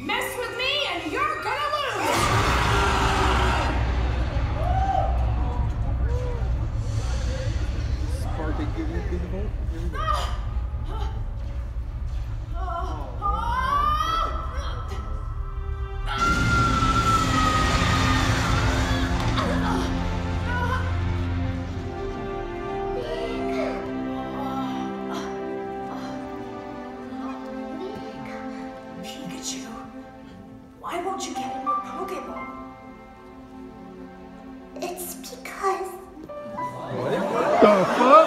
Mess with me and you're gonna lose! Give you give you vote. Why won't you get in your Pokeball? It's because What The fuck?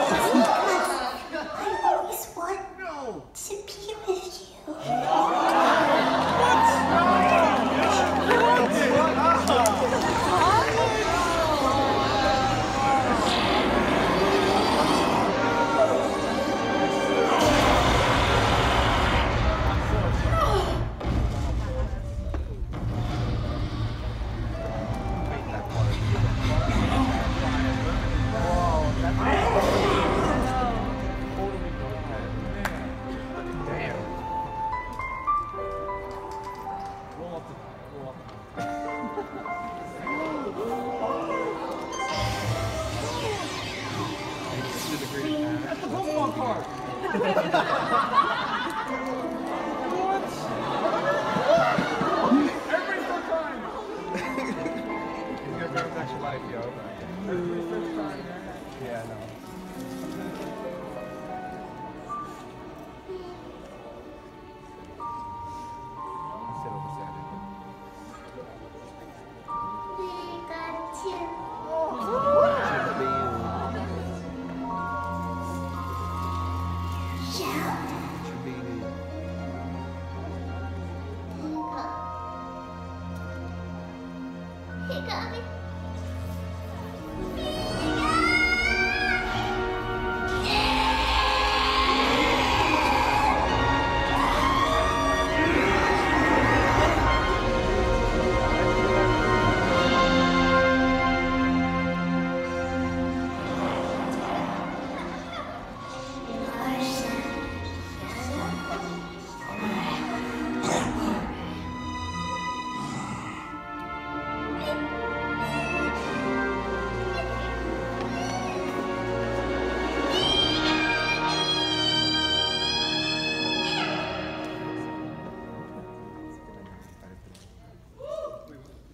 golf every first time. He's gonna grab an life, yo. First time. Yeah. Hey, Gabby.